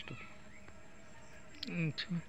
store अच्छा hm,